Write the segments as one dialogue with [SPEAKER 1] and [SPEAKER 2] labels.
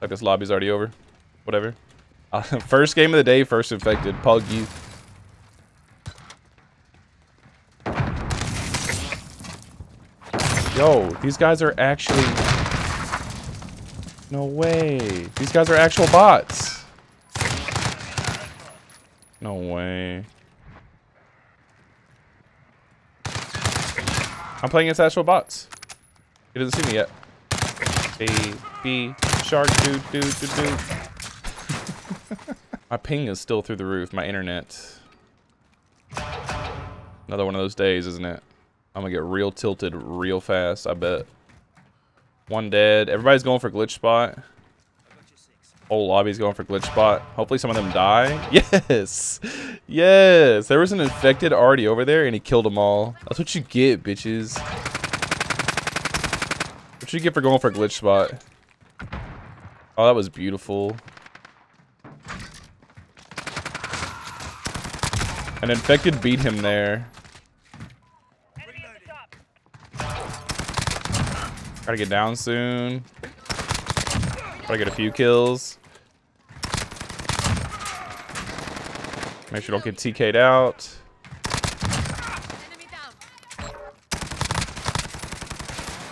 [SPEAKER 1] Like this lobby's already over. Whatever. Uh, first game of the day, first infected. Pug you. Yo, these guys are actually... No way. These guys are actual bots. No way. I'm playing against actual bots. He doesn't see me yet. A, B, shark, dude, dude, dude, dude. My ping is still through the roof, my internet. Another one of those days, isn't it? I'm gonna get real tilted real fast, I bet. One dead. Everybody's going for glitch spot. Whole lobby's going for glitch spot. Hopefully some of them die. Yes! Yes! There was an infected already over there and he killed them all. That's what you get, bitches. What you get for going for glitch spot? Oh, that was beautiful. An infected beat him there. Gotta get down soon. Gotta get a few kills. Make sure don't get TK'd out.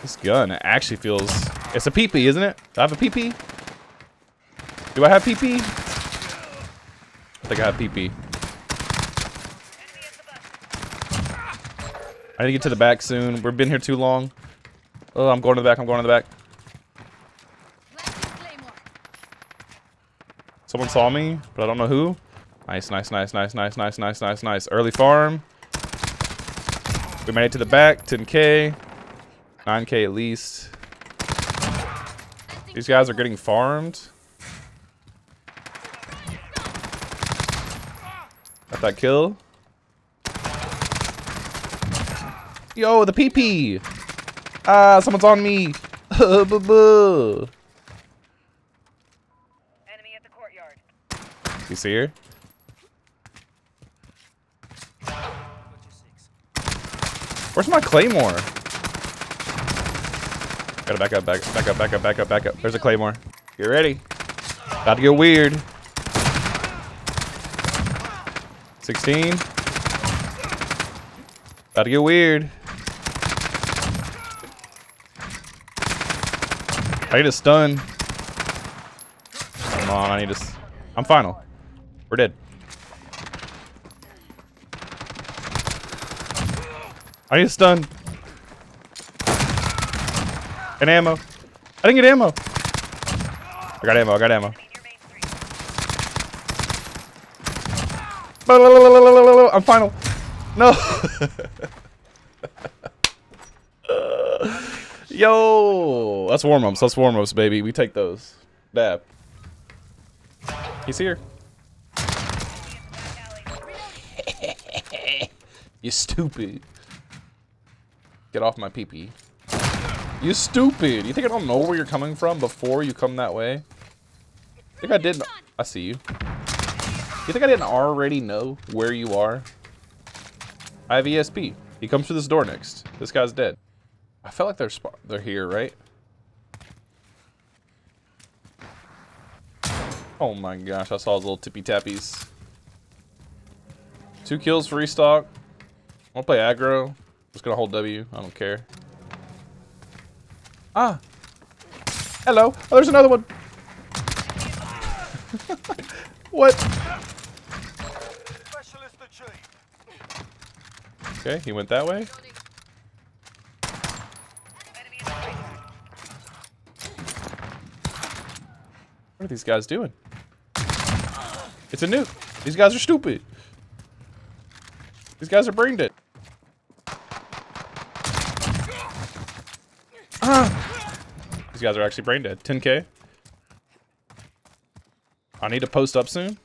[SPEAKER 1] This gun actually feels... It's a PP, isn't it? Do I have a PP? Do I have PP? I think I have PP. I need to get to the back soon. We've been here too long. Oh, I'm going to the back. I'm going to the back. Someone saw me, but I don't know who. Nice, nice, nice, nice, nice, nice, nice, nice, nice. Early farm. We made it to the back. 10k. 9k at least. These guys are getting farmed. Got that kill. Yo, the PP. Ah, someone's on me. Enemy at the courtyard. You see her? Where's my claymore? Gotta back up, back, back up, back up, back up, back up. There's a claymore. Get ready. About to get weird. 16. About to get weird. I need a stun. Come on, I need to. I'm final. We're dead. I need a stun. And ammo. I didn't get ammo. I got ammo. I got ammo. I'm final. No. Yo, that's warm ups. That's warm ups, baby. We take those. Dab. He's here. you stupid. Get off my peepee. -pee. You stupid. You think I don't know where you're coming from before you come that way? I think I didn't. I see you. You think I didn't already know where you are? I have ESP. He comes through this door next. This guy's dead. I felt like they're they're here, right? Oh my gosh, I saw his little tippy tappies. Two kills for restock. Wanna play aggro? Just gonna hold W. I don't care. Ah! Hello! Oh, there's another one! what? Okay, he went that way. What are these guys doing? It's a nuke. These guys are stupid. These guys are brain dead. Ah! These guys are actually brain dead. 10k. I need to post up soon.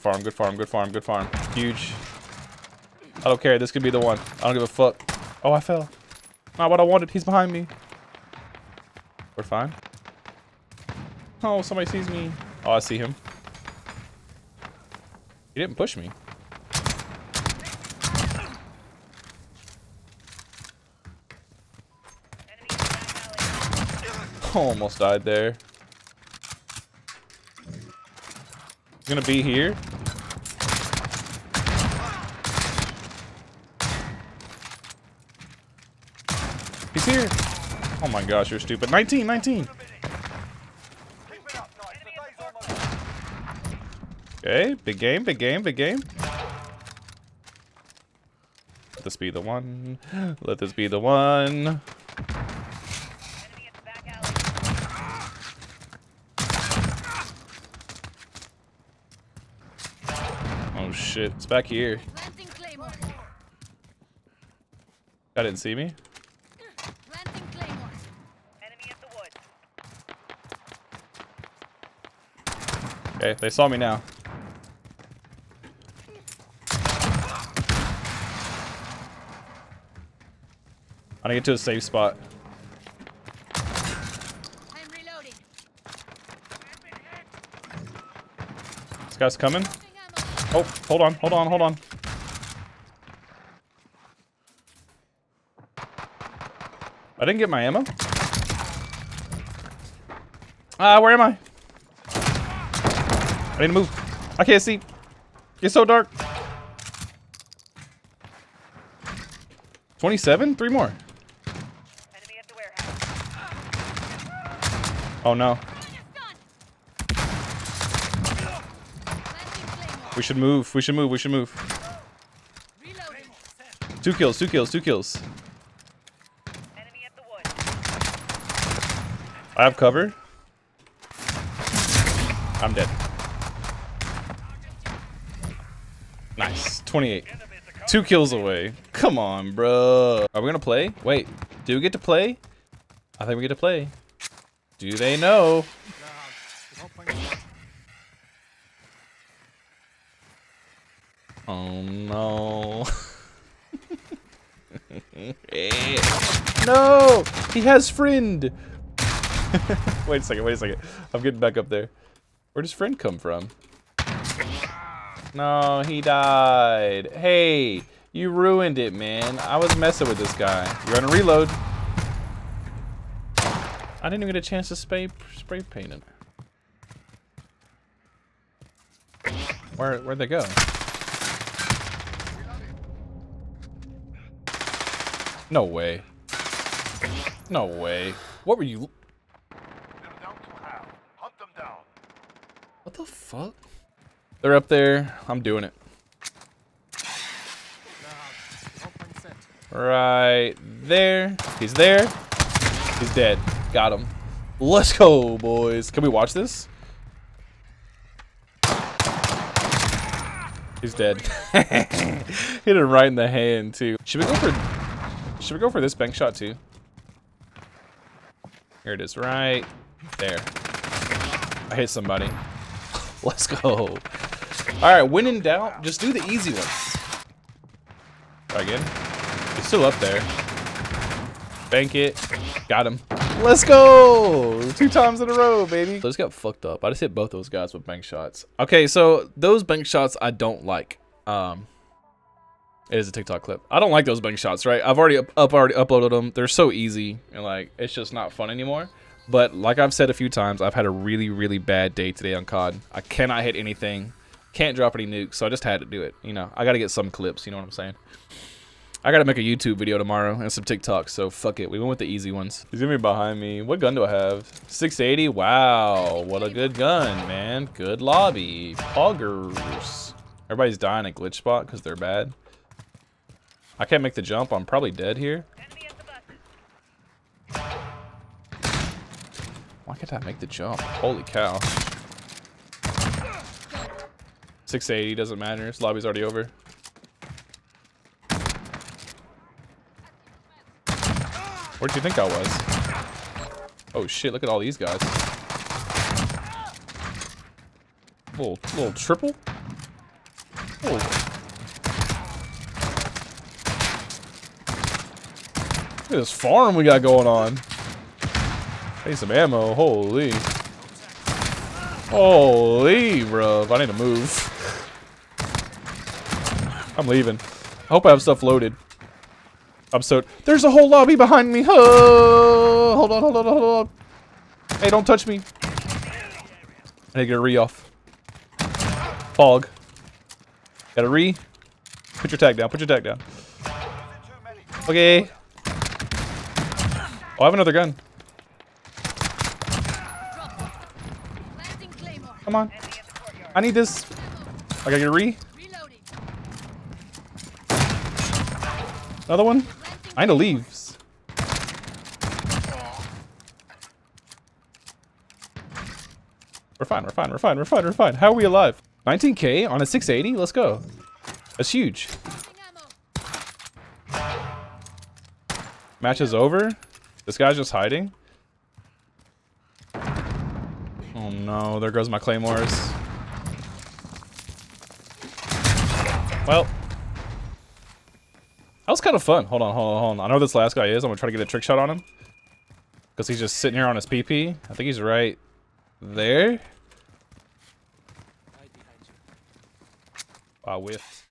[SPEAKER 1] farm, good farm, good farm, good farm. Huge. I don't care. This could be the one. I don't give a fuck. Oh, I fell. Not what I wanted. He's behind me. We're fine. Oh, somebody sees me. Oh, I see him. He didn't push me. Almost died there. Gonna be here. He's here. Oh my gosh, you're stupid. 19, 19. Okay, big game, big game, big game. Let this be the one. Let this be the one. Oh shit, it's back here. I didn't see me. Okay, they saw me now. I need to get to a safe spot.
[SPEAKER 2] I'm reloading.
[SPEAKER 1] This guy's coming. Oh, hold on, hold on, hold on. I didn't get my ammo. Ah, where am I? I need to move. I can't see. It's so dark. 27? Three more.
[SPEAKER 3] Enemy at the warehouse.
[SPEAKER 1] Oh no.
[SPEAKER 2] Gun. Planting Claymore.
[SPEAKER 1] We should move. We should move. We should move. Two kills, two kills, two kills. I have cover. I'm dead. Nice. 28. Two kills away. Come on, bro. Are we gonna play? Wait. Do we get to play? I think we get to play. Do they know? Oh no. no! He has friend! wait a second, wait a second. I'm getting back up there. Where does friend come from? No, he died. Hey, you ruined it, man. I was messing with this guy. You're on a reload. I didn't even get a chance to spray spray paint it. Where where'd they go? No way. No way. What were you? What the fuck? They're up there. I'm doing it. Right there. He's there. He's dead. Got him. Let's go, boys. Can we watch this? He's dead. Hit him right in the hand, too. Should we go for... Should we go for this bank shot, too? Here it is, right there. I hit somebody. Let's go. All right, when in doubt, just do the easy ones. Try again. He's still up there. Bank it. Got him. Let's go! Two times in a row, baby. Those got fucked up. I just hit both those guys with bank shots. Okay, so those bank shots I don't like. Um, it is a TikTok clip. I don't like those bank shots, right? I've already up, up already uploaded them. They're so easy and like it's just not fun anymore. But like I've said a few times, I've had a really, really bad day today on COD. I cannot hit anything, can't drop any nukes, so I just had to do it. You know, I got to get some clips. You know what I'm saying? I got to make a YouTube video tomorrow and some TikToks, so fuck it. We went with the easy ones. He's gonna be behind me. What gun do I have? 680. Wow, what a good gun, man. Good lobby. Poggers. Everybody's dying at glitch spot because they're bad. I can't make the jump. I'm probably dead here. Why can't I make the jump? Holy cow. 680 doesn't matter. This lobby's already over. Where'd you think I was? Oh shit, look at all these guys. Little, little triple? Oh. Look at this farm we got going on. Need some ammo. Holy. Holy, bro. I need to move. I'm leaving. I hope I have stuff loaded. I'm so... There's a whole lobby behind me. Oh, hold on, hold on, hold on. Hey, don't touch me. I need to get a re off. Fog. Got a re. Put your tag down. Put your tag down. Okay. Oh, I have another gun. Come on.
[SPEAKER 3] Enemy in the courtyard.
[SPEAKER 1] I need this. I gotta get a re.
[SPEAKER 2] Reloading.
[SPEAKER 1] Another one. I need to leave. We're fine, we're fine, we're fine, we're fine, we're fine. How are we alive? 19k on a 680? Let's go. That's huge. Match is over. This guy's just hiding. Oh no, there goes my claymores. Well. That was kind of fun. Hold on, hold on, hold on. I know this last guy is. I'm gonna try to get a trick shot on him. Because he's just sitting here on his PP. I think he's right there. Ah, I whiffed.